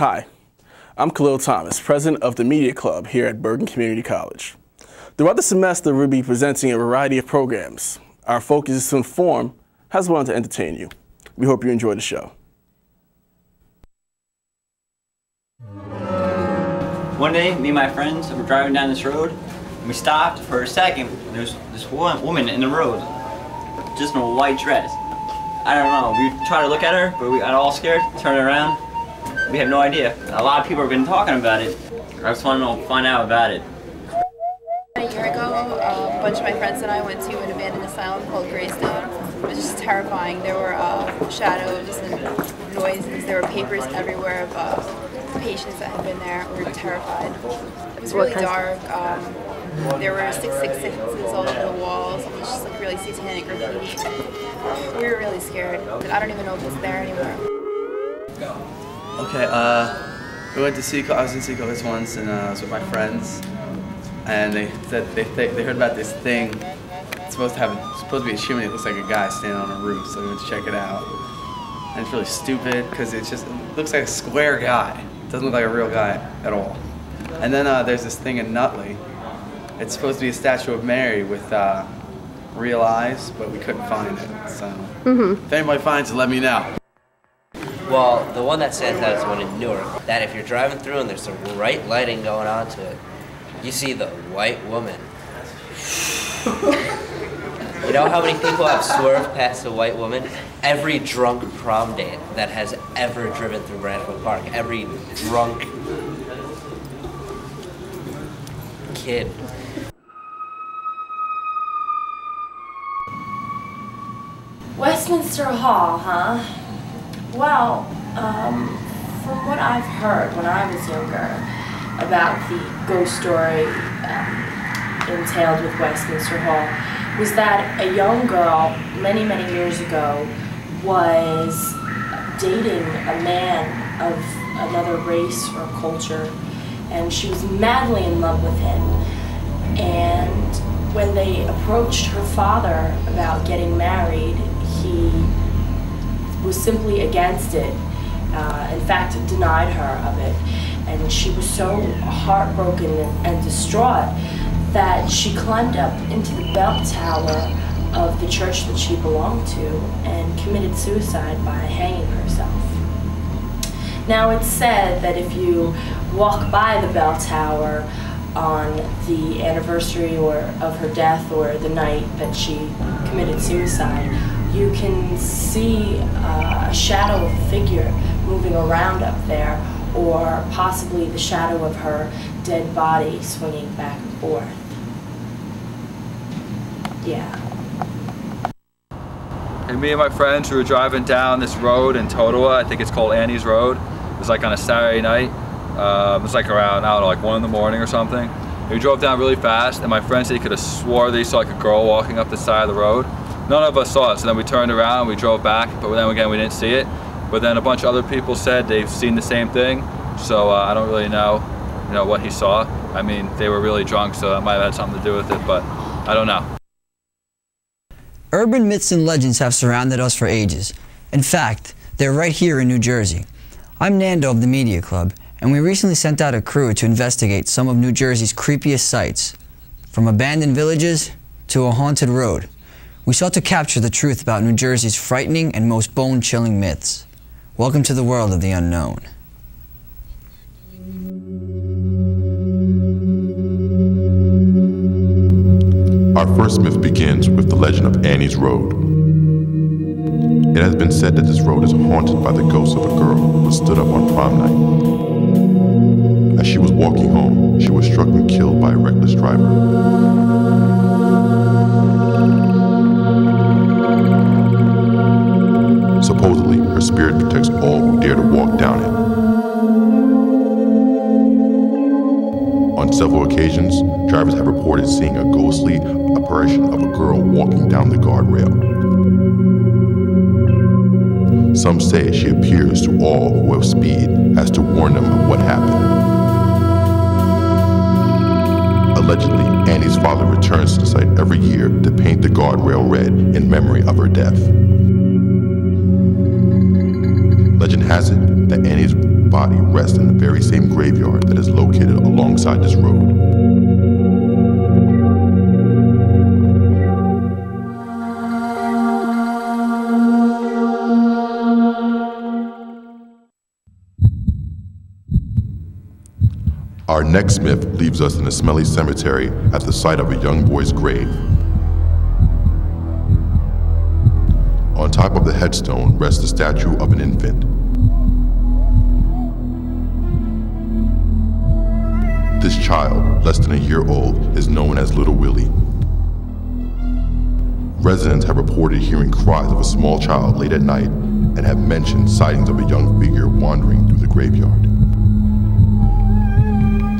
Hi, I'm Khalil Thomas, president of the Media Club here at Bergen Community College. Throughout the semester, we'll be presenting a variety of programs. Our focus is to inform as well as to entertain you. We hope you enjoy the show. One day, me and my friends were driving down this road, and we stopped for a second. There was this one woman in the road, just in a white dress. I don't know. We tried to look at her, but we got all scared. Turned around. We have no idea. A lot of people have been talking about it. I just want to find out about it. A year ago, a bunch of my friends and I went to an abandoned asylum called Greystone. It was just terrifying. There were uh, shadows and noises. There were papers everywhere of uh, patients that had been there. We were terrified. It was really dark. Um, there were 666s all over the walls. It was just like really satanic graffiti. We were really scared. I don't even know if it's there anymore. Okay, uh, we went to Secaucus, I was in Secaucus once and uh, I was with my friends and they said they, th they heard about this thing. It's supposed to have, supposed to be a chimney. It looks like a guy standing on a roof, so we went to check it out. And it's really stupid because it just it looks like a square guy. It doesn't look like a real guy at all. And then uh, there's this thing in Nutley. It's supposed to be a statue of Mary with uh, real eyes, but we couldn't find it. So if anybody finds it, let me know. Well, the one that stands out is one in Newark. That if you're driving through and there's some bright lighting going on to it, you see the white woman. you know how many people have swerved past the white woman? Every drunk prom date that has ever driven through Branch Brook Park, every drunk kid. Westminster Hall, huh? Well, um, from what I've heard when I was younger about the ghost story um, entailed with Westminster Hall, was that a young girl many, many years ago was dating a man of another race or culture, and she was madly in love with him. And when they approached her father about getting married, he was simply against it. Uh, in fact, denied her of it. And she was so heartbroken and, and distraught that she climbed up into the bell tower of the church that she belonged to and committed suicide by hanging herself. Now it's said that if you walk by the bell tower on the anniversary or of her death or the night that she committed suicide, you can see a shadow of a figure moving around up there, or possibly the shadow of her dead body swinging back and forth. Yeah. And me and my friends, we were driving down this road in Totowa. I think it's called Annie's Road. It was like on a Saturday night. Um, it was like around, I don't know, like one in the morning or something. And we drove down really fast, and my friend said he could have swore they saw like a girl walking up the side of the road. None of us saw it, so then we turned around, we drove back, but then again we didn't see it. But then a bunch of other people said they've seen the same thing, so uh, I don't really know, you know, what he saw. I mean, they were really drunk, so that might have had something to do with it, but I don't know. Urban myths and legends have surrounded us for ages. In fact, they're right here in New Jersey. I'm Nando of the Media Club, and we recently sent out a crew to investigate some of New Jersey's creepiest sites, from abandoned villages to a haunted road. We sought to capture the truth about New Jersey's frightening and most bone-chilling myths. Welcome to the world of the unknown. Our first myth begins with the legend of Annie's Road. It has been said that this road is haunted by the ghost of a girl who stood up on prom night. As she was walking home, she was struck and killed by a reckless driver. Her spirit protects all who dare to walk down it. On several occasions, drivers have reported seeing a ghostly apparition of a girl walking down the guardrail. Some say she appears to all who have speed as to warn them of what happened. Allegedly, Annie's father returns to the site every year to paint the guardrail red in memory of her death. Legend has it that Annie's body rests in the very same graveyard that is located alongside this road. Our next myth leaves us in a smelly cemetery at the site of a young boy's grave. On top of the headstone rests the statue of an infant. Child, less than a year old, is known as Little Willie. Residents have reported hearing cries of a small child late at night and have mentioned sightings of a young figure wandering through the graveyard.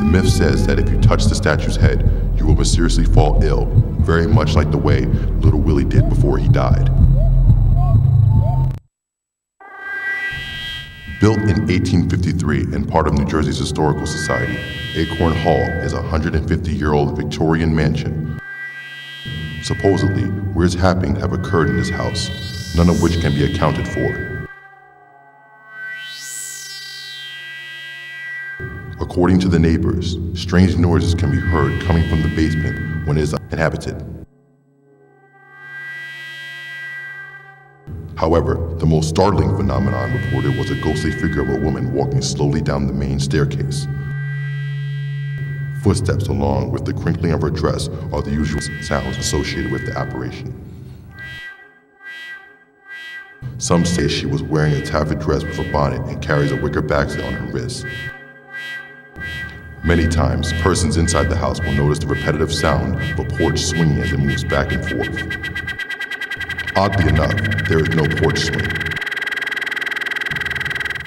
The myth says that if you touch the statue's head, you will mysteriously fall ill, very much like the way little Willie did before he died. Built in 1853 and part of New Jersey's Historical Society, Acorn Hall is a 150 year old Victorian mansion. Supposedly, weird happenings have occurred in this house, none of which can be accounted for. According to the neighbors, strange noises can be heard coming from the basement when it is inhabited. However, the most startling phenomenon reported was a ghostly figure of a woman walking slowly down the main staircase. Footsteps, along with the crinkling of her dress, are the usual sounds associated with the apparition. Some say she was wearing a taffeta dress with a bonnet and carries a wicker basket on her wrist. Many times, persons inside the house will notice the repetitive sound of a porch swinging as it moves back and forth. Oddly enough, there is no porch swing.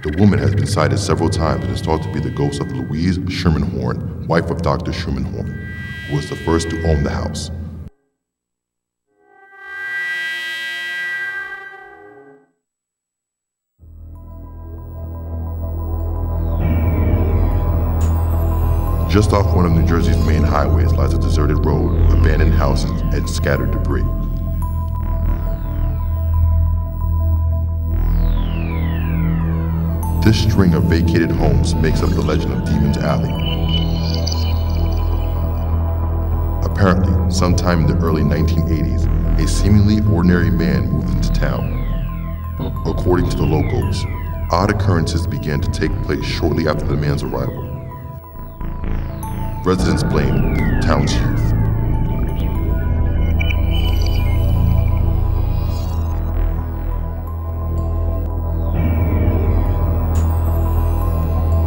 The woman has been sighted several times and is thought to be the ghost of Louise Schermerhorn, wife of Dr. Schermerhorn, who was the first to own the house. Just off one of New Jersey's main highways lies a deserted road, abandoned houses, and scattered debris. This string of vacated homes makes up the legend of Demon's Alley. Apparently, sometime in the early 1980s, a seemingly ordinary man moved into town. According to the locals, odd occurrences began to take place shortly after the man's arrival. Residents blamed the town's youth.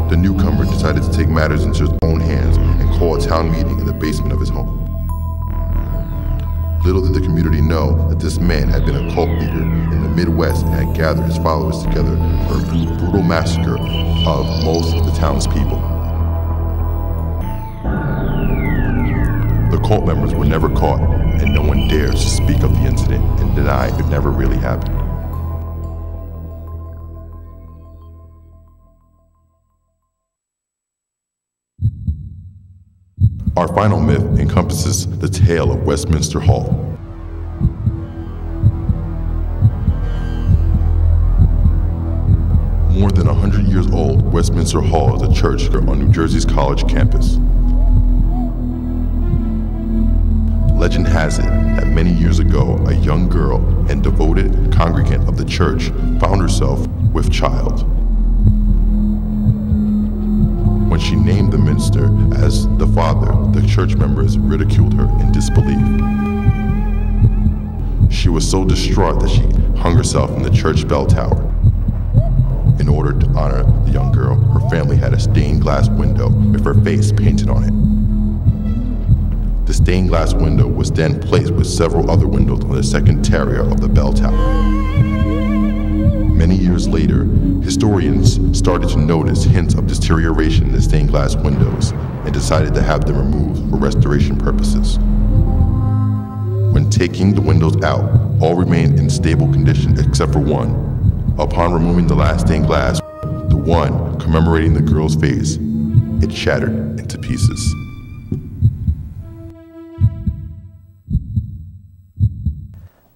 The newcomer decided to take matters into his own hands and call a town meeting in the basement of his home. Little did the community know that this man had been a cult leader in the Midwest and had gathered his followers together for a brutal massacre of most of the townspeople. The cult members were never caught, and no one dares to speak of the incident and deny it never really happened. Our final myth encompasses the tale of Westminster Hall. More than 100 years old, Westminster Hall is a church on New Jersey's college campus. Legend has it that many years ago, a young girl and devoted congregant of the church found herself with child. When she named the minister as the father, the church members ridiculed her in disbelief. She was so distraught that she hung herself in the church bell tower. In order to honor the young girl, her family had a stained glass window with her face painted on it. The stained glass window was then placed with several other windows on the second terrace of the bell tower. Many years later, historians started to notice hints of deterioration in the stained glass windows and decided to have them removed for restoration purposes. When taking the windows out, all remained in stable condition except for one. Upon removing the last stained glass, the one commemorating the girl's face, it shattered into pieces.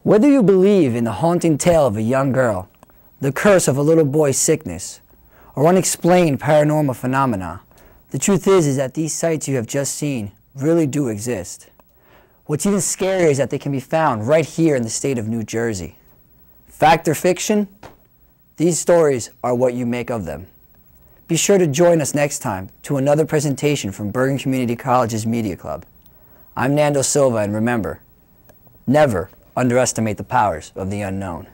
Whether you believe in the haunting tale of a young girl, the curse of a little boy's sickness, or unexplained paranormal phenomena. The truth is, is that these sites you have just seen really do exist. What's even scarier is that they can be found right here in the state of New Jersey. Fact or fiction? These stories are what you make of them. Be sure to join us next time to another presentation from Bergen Community College's Media Club. I'm Nando Silva, and remember, never underestimate the powers of the unknown.